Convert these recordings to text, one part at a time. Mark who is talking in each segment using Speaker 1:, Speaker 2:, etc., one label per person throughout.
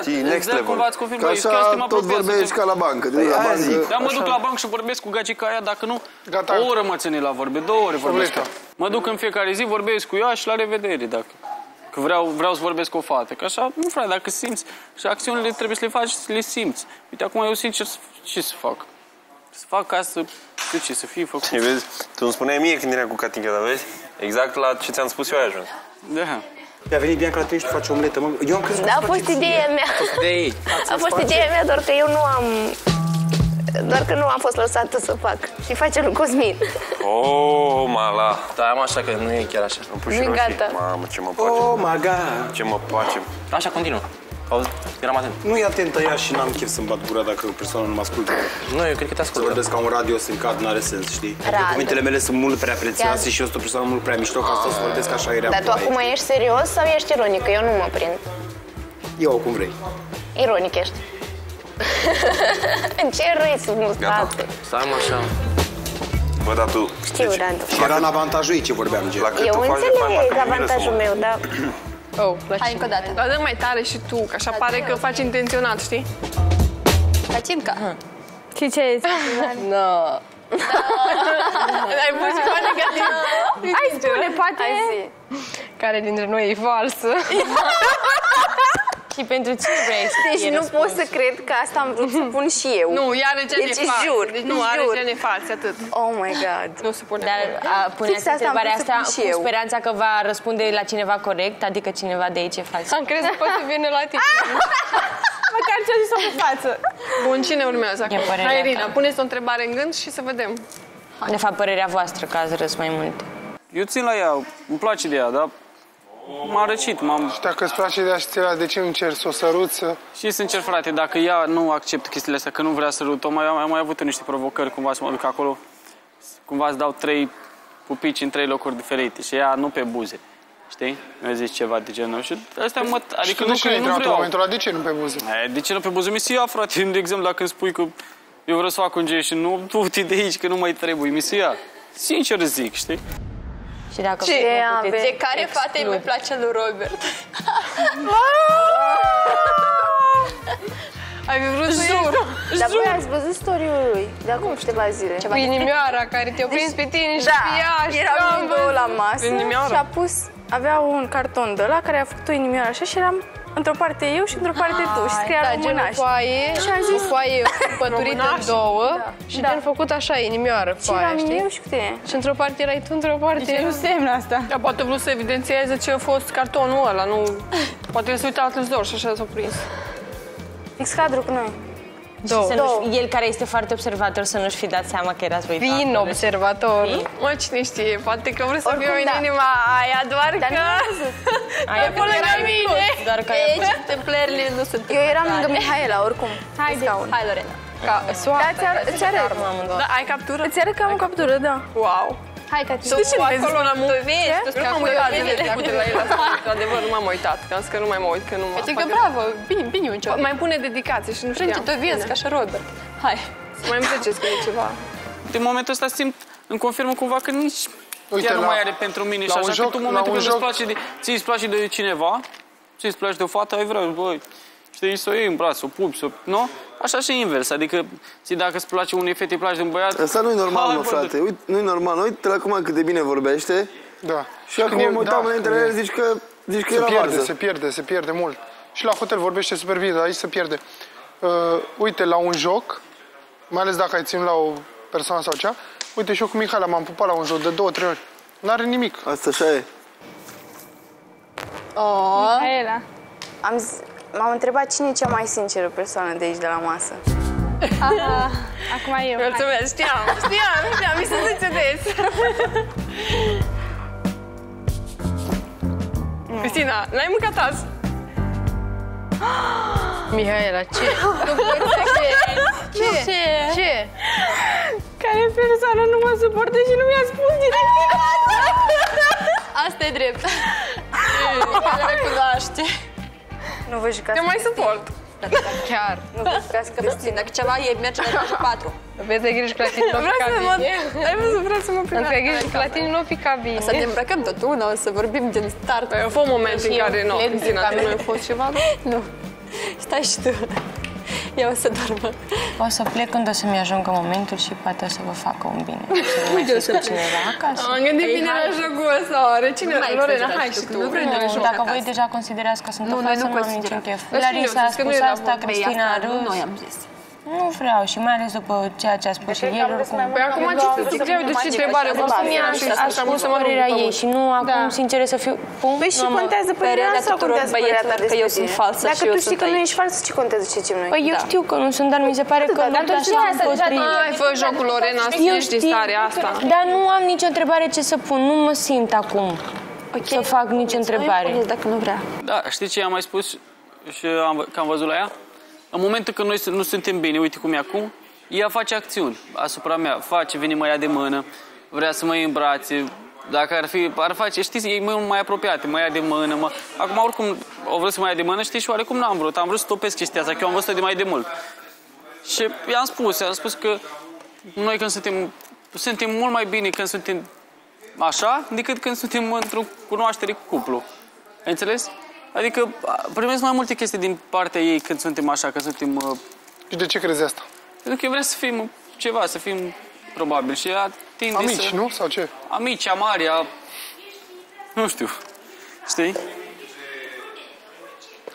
Speaker 1: Știi, next
Speaker 2: exact
Speaker 1: level.
Speaker 2: cum v-ați
Speaker 1: Că
Speaker 2: confirmat. Eu chiar
Speaker 1: așa
Speaker 2: suntem
Speaker 1: tot
Speaker 2: apropiați,
Speaker 1: vorbești
Speaker 2: suntem-
Speaker 1: ca la bancă. Te duci la
Speaker 3: aia
Speaker 1: bancă.
Speaker 3: zic.
Speaker 2: Da, mă duc la bancă și vorbesc cu gagica aia, dacă nu,
Speaker 4: Gata.
Speaker 2: o oră mă ține la vorbe, două ore vorbesc.
Speaker 4: Problema.
Speaker 2: Mă duc în fiecare zi, vorbesc cu ea și la revedere, dacă... Că vreau, vreau să vorbesc cu o fată. Că așa, nu frate, dacă simți și acțiunile trebuie să le faci, să le simți. Uite, acum eu sincer, ce să fac? Să fac ca să, știu ce, să fie făcut.
Speaker 3: Și vezi, tu îmi spuneai mie când eram cu Katinka, dar vezi? Exact la ce ți-am spus eu ai ajuns.
Speaker 2: Da.
Speaker 5: A venit Bianca la tine și tu faci omletă. Mă, eu am crezut
Speaker 6: Da,
Speaker 5: că
Speaker 6: a fost ideea mea.
Speaker 2: De ei.
Speaker 6: A fost ideea mea, doar că eu nu am... Doar că nu am fost lăsată să fac. Și face lui Cosmin.
Speaker 3: Oh, mala.
Speaker 7: Da, am așa că nu e chiar așa.
Speaker 3: Am pus și
Speaker 6: Nu-i
Speaker 3: roșii.
Speaker 6: gata.
Speaker 3: Mamă, ce mă place.
Speaker 5: Oh my god.
Speaker 3: Ce mă place.
Speaker 7: Așa, continuă. Auzi, eram atent.
Speaker 5: Nu e atentă ea și n-am chef să-mi bat gura dacă o persoană nu mă ascultă.
Speaker 7: Nu, eu cred că te
Speaker 5: Să
Speaker 7: ascult.
Speaker 5: vorbesc ca un radio stricat, n-are sens, știi?
Speaker 6: Radio.
Speaker 5: Cuvintele mele sunt mult prea prețioase
Speaker 6: Chiar.
Speaker 5: și eu sunt o persoană mult prea mișto ca să vorbesc așa irea.
Speaker 6: Dar tu acum ești serios sau ești ironic? Că eu nu mă prind.
Speaker 5: Eu cum vrei.
Speaker 6: Ironic ești. În ce râi nu
Speaker 3: Gata.
Speaker 7: Stai mă așa.
Speaker 3: Bă, dar tu...
Speaker 6: Știu, Radu.
Speaker 5: Și era în avantajul ei ce vorbeam, gen.
Speaker 3: La cât
Speaker 6: Eu
Speaker 3: tu faci de fapt,
Speaker 6: înțeleg
Speaker 3: parcă mi-e
Speaker 6: avantajul
Speaker 3: răspuns.
Speaker 6: meu, dar
Speaker 8: Oh, la
Speaker 9: Hai încă o dată.
Speaker 8: Dar dă mai tare și tu, că așa pare că faci intenționat, știi?
Speaker 9: Kacinka.
Speaker 8: Și ce ai zis?
Speaker 9: No.
Speaker 8: Ai pus ceva negativ. Hai spune, poate...
Speaker 6: hai zi.
Speaker 8: Care dintre noi e falsă?
Speaker 9: Și pentru ce vrei să
Speaker 6: Deci
Speaker 9: fie
Speaker 6: nu
Speaker 9: răspuns?
Speaker 6: pot să cred că asta am vrut să pun și eu.
Speaker 8: Nu, ea are gene
Speaker 6: Deci
Speaker 8: false.
Speaker 6: jur,
Speaker 8: Deci nu, are
Speaker 6: jur.
Speaker 8: gene false, atât.
Speaker 6: Oh my god.
Speaker 8: Nu se pune
Speaker 9: Dar
Speaker 8: acolo.
Speaker 9: a, puneți
Speaker 6: Fix asta am
Speaker 9: întrebarea
Speaker 6: vrut să
Speaker 9: asta
Speaker 6: pun și
Speaker 9: cu
Speaker 6: eu.
Speaker 9: speranța că va răspunde la cineva corect, adică cineva de aici e fals.
Speaker 8: Am crezut că poate să vină la tine. Măcar ce-a zis-o pe față. Bun, cine urmează acum?
Speaker 9: părerea
Speaker 8: Hai, Irina,
Speaker 9: ta.
Speaker 8: puneți o întrebare în gând și să vedem.
Speaker 9: De fapt, părerea voastră că ați râs mai mult.
Speaker 2: Eu țin la ea, îmi place de ea, dar m-a răcit, m-am...
Speaker 4: Și dacă îți place de așa, de ce nu încerci să o săruți? să-
Speaker 2: Și sincer, frate, dacă ea nu acceptă chestiile astea, că nu vrea să râd, mai am, am mai avut niște provocări, cumva să mă duc acolo, cumva îți dau trei pupici în trei locuri diferite și ea nu pe buze. Știi? Mi-a zis ceva de genul și astea mă...
Speaker 4: Și
Speaker 2: Adică
Speaker 4: tu
Speaker 2: nu
Speaker 4: de ce
Speaker 2: că
Speaker 4: ai
Speaker 2: nu
Speaker 4: intrat în
Speaker 2: vreau.
Speaker 4: momentul ăla? De ce nu pe buze?
Speaker 2: E, De ce nu pe buze? Mi se ia, frate, de exemplu, dacă îmi spui că eu vreau să fac un gest și nu, du-te de aici, că nu mai trebuie, mi se ia. Sincer zic, știi?
Speaker 9: Și dacă
Speaker 6: Ce
Speaker 9: puteți
Speaker 6: ave-
Speaker 9: de care fată îi mai place lui Robert?
Speaker 8: Ai fi vrut să iei
Speaker 6: Dar voi ați văzut story-ul lui de acum câteva zile?
Speaker 8: cu inimioara care te-a prins pe tine și
Speaker 6: Da,
Speaker 8: pe ea și
Speaker 6: eram
Speaker 8: am
Speaker 6: amândouă la masă
Speaker 8: Inimioară.
Speaker 6: și a pus, avea un carton de la care a făcut o inimioară așa și eram într-o parte eu și într-o parte tu și scria
Speaker 8: Da, genul
Speaker 6: românaș.
Speaker 8: foaie,
Speaker 6: Și am zis-
Speaker 8: o foaie păturită în două și
Speaker 6: Da.
Speaker 8: gen făcut așa, inimioară,
Speaker 6: Și
Speaker 8: foaia,
Speaker 6: eram
Speaker 8: știi?
Speaker 6: eu și cu tine.
Speaker 8: Și într-o parte erai tu, într-o parte...
Speaker 9: Ce nu semnă asta?
Speaker 8: Dar poate vrut să evidențieze ce a fost cartonul ăla, nu... Poate el se uita la televizor și așa s-a prins.
Speaker 6: Fix cadru cu noi.
Speaker 8: Două.
Speaker 9: Să nu el care este foarte observator să nu-și fi dat seama că erați voi
Speaker 8: Vin
Speaker 9: acolo.
Speaker 8: observator. Mă, cine știe, poate că vreau să
Speaker 6: Oricum,
Speaker 8: fiu în
Speaker 6: da.
Speaker 8: inima aia, doar
Speaker 6: Dar
Speaker 8: că...
Speaker 6: nu am văzut.
Speaker 9: Aia
Speaker 8: pe lângă mine.
Speaker 9: Doar că
Speaker 6: Deci,
Speaker 9: exemplările nu sunt
Speaker 6: Eu eram lângă Mihaela, oricum.
Speaker 9: Haide, hai Lorena.
Speaker 8: Ca
Speaker 6: Da,
Speaker 8: soarta.
Speaker 6: ți-ar- îți arăt.
Speaker 8: Da, ai captură?
Speaker 6: Îți arăt că am o captură, da.
Speaker 8: Wow.
Speaker 9: Hai că
Speaker 8: De ce acolo la mult?
Speaker 9: vezi,
Speaker 8: Nu m-am uitat zilele trecute la el, adevăr, nu m-am uitat, că am zis că nu mai mă uit, că nu mă
Speaker 9: Adică
Speaker 8: fac
Speaker 9: bravo, bine, bine un cioc.
Speaker 8: Mai pune dedicație și nu știam.
Speaker 9: Frânge, tu vezi, ca și Robert. Hai.
Speaker 8: Mai îmi ziceți că e ceva.
Speaker 2: Din momentul ăsta simt, îmi confirmă cumva că nici
Speaker 4: Uite,
Speaker 2: ea nu
Speaker 4: la-
Speaker 2: mai are pentru mine și
Speaker 4: la un
Speaker 2: așa,
Speaker 4: joc-
Speaker 2: că tu în
Speaker 4: la
Speaker 2: momentul
Speaker 4: un
Speaker 2: când
Speaker 4: joc-
Speaker 2: îți place de, ți îți place de cineva, ți îți place de o fată, ai vrea, băi, știi, să o iei în braț, să o pupi, să o... Nu? Așa și invers, adică, zi, dacă îți place unei fete, îi place de un băiat...
Speaker 1: Asta nu e normal,
Speaker 2: hai,
Speaker 1: mă,
Speaker 2: bă,
Speaker 1: frate. Uite, nu e normal. Uite la acum cât de bine vorbește.
Speaker 4: Da.
Speaker 1: Și acum
Speaker 4: când
Speaker 1: mă
Speaker 4: e-
Speaker 1: uitam
Speaker 4: da,
Speaker 1: înainte
Speaker 4: când
Speaker 1: la
Speaker 4: e-
Speaker 1: el, zici că, zici că
Speaker 4: Se
Speaker 1: era
Speaker 4: pierde,
Speaker 1: varză.
Speaker 4: se pierde, se pierde mult. Și la hotel vorbește super bine, dar aici se pierde. Uh, uite, la un joc, mai ales dacă ai ținut la o persoană sau cea, uite și eu cu Mihaela m-am pupat la un joc de două, trei ori. N-are nimic.
Speaker 1: Asta așa e.
Speaker 8: Aela.
Speaker 6: Am zis, m-am întrebat cine e cea mai sinceră persoană de aici, de la masă.
Speaker 8: Acum eu. Mulțumesc, știam, știam, știam, mi se zice des. Cristina, n-ai mâncat azi? Mihaela, ce? Ce? Ce? Ce? Care persoană nu mă suportă și nu mi-a spus direct
Speaker 9: Asta e drept. Mihaela recunoaște.
Speaker 6: Nu vă jucați
Speaker 8: Te mai
Speaker 6: cu
Speaker 8: suport. Chiar.
Speaker 6: Nu vă jucați cu
Speaker 9: Cristina, dacă ceva e, merge la 24.
Speaker 8: Vezi, ai grijă că la tine nu o fi
Speaker 9: Vreau să mă...
Speaker 8: cabine. Ai văzut, vreau să mă prind. Ai grijă că la tine nu o fi cabine.
Speaker 9: Să ne îmbrăcăm tot una, o să vorbim din start.
Speaker 8: Păi, au fost momente în
Speaker 9: Și eu
Speaker 8: care nu,
Speaker 9: plec
Speaker 8: Cristina,
Speaker 9: din
Speaker 8: tu nu
Speaker 9: cameră.
Speaker 8: ai fost ceva?
Speaker 9: Nu.
Speaker 8: Stai și tu. Eu o să dormă.
Speaker 9: O să plec când o să-mi ajungă momentul și poate o să vă facă un bine. Să nu mai fie cineva acasă.
Speaker 8: Am gândit bine la jocul ăsta, oare? Cine? Lorena, hai și tu. Nu vrei de
Speaker 9: Nu,
Speaker 8: joc
Speaker 9: dacă voi
Speaker 8: acasă.
Speaker 9: deja considerați că sunt
Speaker 8: Nu,
Speaker 9: o
Speaker 8: noi
Speaker 9: farsă,
Speaker 8: nu
Speaker 9: nu am niciun
Speaker 8: considerăm.
Speaker 9: chef.
Speaker 8: Dar și eu,
Speaker 9: Larisa a
Speaker 8: zic că nu
Speaker 9: spus
Speaker 8: e la
Speaker 9: asta,
Speaker 8: voi.
Speaker 9: Cristina a râs.
Speaker 10: Noi am zis.
Speaker 9: Nu vreau și mai ales după ceea ce a spus și el, oricum.
Speaker 8: Păi acum ce să zic eu de ce întrebare?
Speaker 9: Cum mi-a a spus părerea ei și nu acum, sincer, să fiu... Pum,
Speaker 6: Păi și
Speaker 9: nu mă-
Speaker 6: contează părerea
Speaker 10: Părerea
Speaker 6: sau
Speaker 10: tuturor
Speaker 6: contează părerea ta
Speaker 10: băieților că eu
Speaker 6: despre
Speaker 10: sunt
Speaker 6: tine?
Speaker 10: falsă
Speaker 6: Dacă
Speaker 10: și eu
Speaker 6: tu știi
Speaker 10: sunt
Speaker 6: că nu
Speaker 10: aici.
Speaker 6: ești falsă, ce contează ce zicem noi?
Speaker 9: Păi eu știu că nu sunt, dar mi se pare că
Speaker 6: dar
Speaker 9: mult
Speaker 6: tu
Speaker 9: așa
Speaker 6: știi
Speaker 9: am
Speaker 6: asta, deja
Speaker 9: potrivit.
Speaker 8: Hai, fă jocul, Lorena, să
Speaker 9: Eu
Speaker 8: ești din
Speaker 9: știu,
Speaker 8: starea asta.
Speaker 9: Dar nu am nicio întrebare ce să pun, nu mă simt acum să fac nicio întrebare.
Speaker 10: Dacă nu vrea.
Speaker 2: Da, știi ce am mai spus și am, că am văzut la ea? În momentul când noi nu suntem bine, uite cum e acum, ea face acțiuni asupra mea. Face, vine mă ia de mână, vrea să mă iei în brațe, dacă ar fi, ar face, știți, ei mult mai apropiate, mă ia de mână, mă... Acum, oricum, o vrut să mă ia de mână, știți, și oarecum n-am vrut. Am vrut să stopesc chestia asta, că eu am văzut de mai de mult. Și i-am spus, i-am spus că noi când suntem, suntem mult mai bine când suntem așa, decât când suntem într-o cunoaștere cu cuplu. Ai înțeles? Adică a, primesc mai multe chestii din partea ei când suntem așa, când suntem... Uh,
Speaker 4: Și de ce crezi asta?
Speaker 2: pentru că eu vreau să fim ceva, să fim probabil și ea tinde
Speaker 4: Amici,
Speaker 2: să...
Speaker 4: nu? Sau ce?
Speaker 2: Amici, amaria... Nu știu. Știi?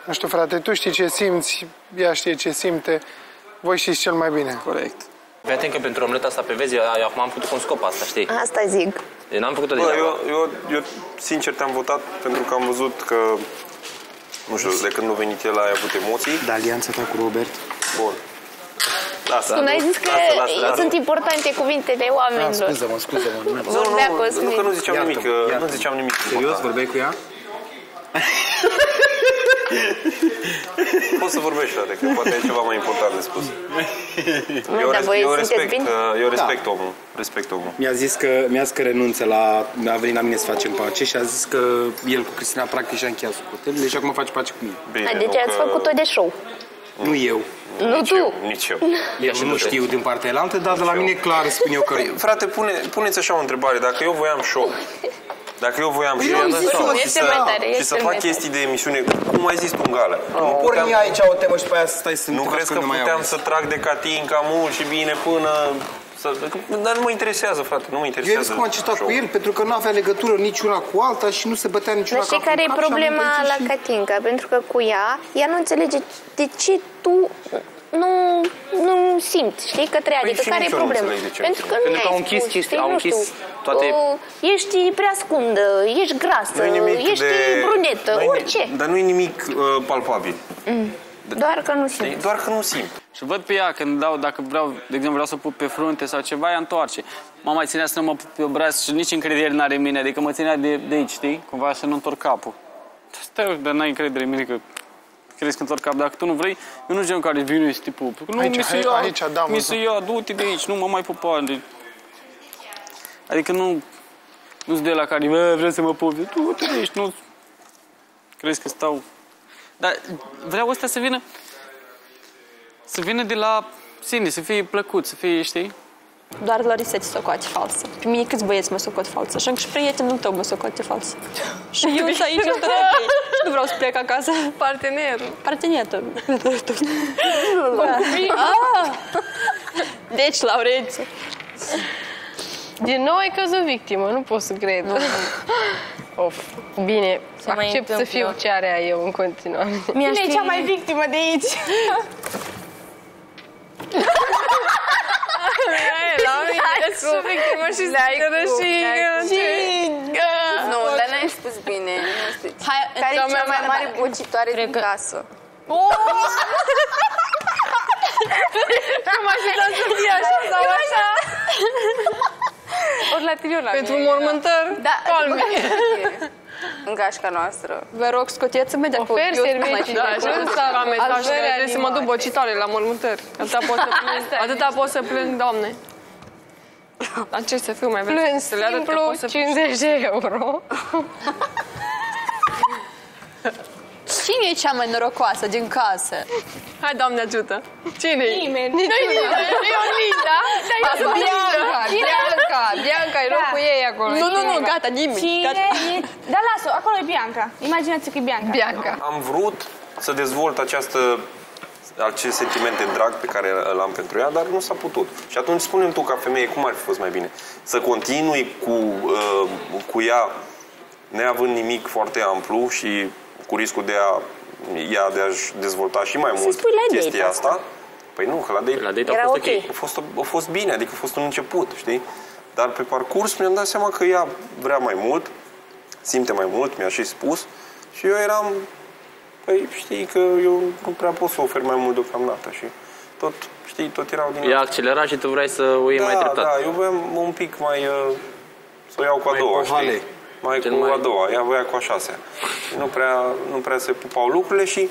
Speaker 4: Nu știu, frate, tu știi ce simți, ea știe ce simte, voi știți cel mai bine.
Speaker 2: Corect.
Speaker 7: Fii atent că pentru omleta asta pe vezi, eu eu acum am făcut un scop asta, știi?
Speaker 6: Asta zic.
Speaker 7: Eu n-am făcut-o
Speaker 3: Bă,
Speaker 7: degeaba.
Speaker 3: eu, eu, eu, sincer, te-am votat pentru că am văzut că, nu știu, de când a venit el ai avut emoții.
Speaker 5: Da, alianța ta cu Robert.
Speaker 3: Bun. Lasă,
Speaker 6: Tu n-ai zis că
Speaker 3: lasă, lasă, lasă.
Speaker 6: sunt importante cuvintele
Speaker 5: Da,
Speaker 6: oamenilor.
Speaker 5: scuză-mă, scuză-mă. Nu,
Speaker 3: Nu, nu,
Speaker 6: Vorbea
Speaker 3: nu,
Speaker 6: Cosmin.
Speaker 3: nu, că nu ziceam
Speaker 5: Iartă-mă,
Speaker 3: nimic, că nu
Speaker 5: iartă-mă.
Speaker 3: ziceam nimic.
Speaker 5: Serios, vorbeai cu ea?
Speaker 3: Poți să vorbești, frate, că poate e ceva mai important de spus. Eu,
Speaker 6: dar
Speaker 3: res-
Speaker 6: voi
Speaker 3: eu
Speaker 6: sunteți
Speaker 3: respect,
Speaker 6: bine?
Speaker 3: uh, eu respect omul. Respect omul.
Speaker 5: Mi-a zis că, mi-a zis că renunță la... A venit la mine să facem pace și a zis că el cu Cristina practic și-a încheiat sucotelile și acum face pace cu mine.
Speaker 3: Bine,
Speaker 6: Deci
Speaker 3: nu
Speaker 6: ați
Speaker 3: că-
Speaker 6: făcut-o de show.
Speaker 5: Nu eu.
Speaker 6: Nu
Speaker 3: Nici
Speaker 6: tu.
Speaker 3: eu, nici eu.
Speaker 5: Eu nu știu din partea elaltă, dar de la mine clar spun eu că...
Speaker 3: Păi, frate, pune, puneți așa o întrebare. Dacă eu voiam show, dacă eu voiam și,
Speaker 6: nu,
Speaker 3: și,
Speaker 6: este
Speaker 3: să,
Speaker 6: mai tare,
Speaker 3: și
Speaker 6: este
Speaker 3: să
Speaker 6: mai
Speaker 3: fac
Speaker 6: tare.
Speaker 3: chestii de emisiune, cum ai zis tu în gală, nu, puteam,
Speaker 5: Porni aici o temă și pe aia să stai să
Speaker 3: nu
Speaker 5: te
Speaker 3: crezi
Speaker 5: faci
Speaker 3: că
Speaker 5: nu mai
Speaker 3: puteam
Speaker 5: auzi.
Speaker 3: să trag de Catinca mult și bine până... Să, dar nu mă interesează, frate, nu mă
Speaker 5: Eu am
Speaker 3: interesează.
Speaker 5: zis cum am citat
Speaker 3: show.
Speaker 5: cu el, pentru că nu avea legătură niciuna cu alta și nu se bătea niciuna
Speaker 6: Dar știi
Speaker 5: cap în
Speaker 6: care e
Speaker 5: cap și am
Speaker 6: problema
Speaker 5: împărțit
Speaker 6: la
Speaker 5: și-
Speaker 6: Catinca? Pentru că cu ea, ea nu înțelege de ce tu nu, nu simți, știi, către ea.
Speaker 3: Păi
Speaker 6: Adică
Speaker 3: și
Speaker 6: care e
Speaker 3: nici eu nu
Speaker 6: problema?
Speaker 3: înțeleg de ce.
Speaker 6: Pentru că nu
Speaker 7: Pentru că
Speaker 6: ai
Speaker 7: au închis
Speaker 6: spus,
Speaker 7: chestii-
Speaker 6: știi,
Speaker 7: au
Speaker 6: nu
Speaker 7: închis
Speaker 6: știu,
Speaker 7: toate-
Speaker 6: o, ești prea scundă, ești grasă,
Speaker 3: Nu-i nimic
Speaker 6: ești
Speaker 3: de...
Speaker 6: brunetă,
Speaker 3: nu-i-
Speaker 6: orice.
Speaker 3: Dar nu e nimic uh, palpabil.
Speaker 6: Doar că nu
Speaker 3: Știi?
Speaker 6: simți.
Speaker 3: Doar că nu simt.
Speaker 2: Și văd pe ea când dau, dacă vreau, de exemplu, vreau să pup pe frunte sau ceva, ea întoarce. Mama mai ținea să nu mă pup pe braț și nici încredere n-are în mine, adică mă ținea de, de aici, știi? Cumva să nu întorc capul. Stai, dar n-ai încredere în mine că crezi că întorc cap. Dacă tu nu vrei, eu nu genul care vine și te pup. Nu,
Speaker 4: Aici,
Speaker 2: mi se
Speaker 4: hai-
Speaker 2: ia,
Speaker 4: aici, da, mă,
Speaker 2: mi se ia, du-te de aici, nu mă mai pupa. De... Adică nu, nu-ți de la care, "Bă, vreau să mă pup. Du-te de aici, nu crezi că stau... Dar vreau ăsta să vină să vină de la sine, să fie plăcut, să fie, știi?
Speaker 10: Doar Larisa ți socoate falsă. Pe mine câți băieți mă socot falsă, așa că și prietenul tău mă socoate falsă. Și eu sunt aici în terapie. Nu vreau să plec acasă.
Speaker 8: Partenerul.
Speaker 10: Partenerul. Da. Ah! Deci, Laurențiu.
Speaker 8: Din nou ai căzut victimă, nu pot să cred. Of. Bine,
Speaker 9: Se mai
Speaker 8: accept să
Speaker 9: întâmplă.
Speaker 8: fiu ce are eu în continuare.
Speaker 9: Mi-aș
Speaker 8: Cine e
Speaker 9: fi-
Speaker 8: cea mai victimă de aici? La mine sunt victimă și speră și...
Speaker 10: Nu, dar n-ai spus bine. Nu știu. Hai,
Speaker 8: Care e cea mai mare
Speaker 10: bocitoare din casă?
Speaker 8: Am ajutat să fie așa sau așa?
Speaker 10: Ori la tine, ori la
Speaker 8: Pentru mormântăr,
Speaker 10: Da,
Speaker 8: palme.
Speaker 10: în gașca noastră. Vă rog, scoteți-mă de acolo.
Speaker 8: Ofer
Speaker 10: Eu sunt
Speaker 8: servicii,
Speaker 10: mai
Speaker 8: da, și nu stau la mesajele,
Speaker 10: Altfel,
Speaker 8: trebuie să mă duc bocitoare la mormântări. Atâta pot să plâng, atâta pot să plâng, doamne. Dar ce să fiu mai
Speaker 10: Plâng
Speaker 8: vesel? Atâta
Speaker 10: simplu
Speaker 8: pot să
Speaker 10: 50 de euro. Cine e cea mai norocoasă din casă?
Speaker 8: Hai, Doamne, ajută! Cine e?
Speaker 10: Nimeni.
Speaker 8: Nu-i nimeni. Nu e o Linda.
Speaker 10: Bianca, Bianca, Bianca, e locul ei acolo.
Speaker 8: Nu, nu, nu, gata, nimeni.
Speaker 11: Cine
Speaker 8: Gata.
Speaker 11: e... Da, lasă, acolo e Bianca. Imaginați că e Bianca.
Speaker 10: Bianca.
Speaker 3: Am vrut să dezvolt această acest sentiment de drag pe care îl am pentru ea, dar nu s-a putut. Și atunci spune tu ca femeie cum ar fi fost mai bine? Să continui cu, uh, cu ea neavând nimic foarte amplu și cu riscul de a ea de a-și dezvolta și mai mult
Speaker 6: spui la date
Speaker 3: chestia
Speaker 6: asta.
Speaker 3: asta. Păi nu, că la date,
Speaker 7: La date a
Speaker 6: Era
Speaker 7: fost
Speaker 6: ok.
Speaker 7: ok.
Speaker 3: a fost, a fost bine, adică a fost un început, știi? Dar pe parcurs mi-am dat seama că ea vrea mai mult, simte mai mult, mi-a și spus și eu eram, păi știi că eu nu prea pot să ofer mai mult deocamdată și tot, știi, tot erau din
Speaker 7: Ea accelera și tu vrei să o iei
Speaker 3: da,
Speaker 7: mai treptat.
Speaker 3: Da, eu voiam un pic mai, uh, să o iau cu a
Speaker 5: Mai
Speaker 3: doua,
Speaker 5: povale.
Speaker 3: știi? Mai
Speaker 7: Cel
Speaker 3: cu
Speaker 7: mai-
Speaker 3: a doua, ea voia cu a șasea. Și nu prea, nu prea se pupau lucrurile și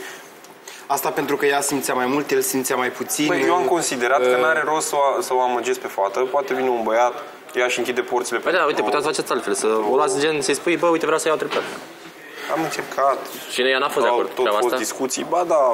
Speaker 5: Asta pentru că ea simțea mai mult, el simțea mai puțin.
Speaker 3: Păi, eu am considerat că
Speaker 5: Uh,
Speaker 3: n-are rost să o, să o amăgesc pe fată. Poate vine un băiat, ea și închide porțile
Speaker 7: Păi da, uite, puteți să faceți altfel, să o las gen, să-i spui, bă, uite, vreau să iau treptat.
Speaker 3: Am încercat.
Speaker 7: Și ea n-a fost de
Speaker 3: Au
Speaker 7: acord cu
Speaker 3: tot
Speaker 7: treaba
Speaker 3: fost
Speaker 7: asta.
Speaker 3: discuții. Ba da, a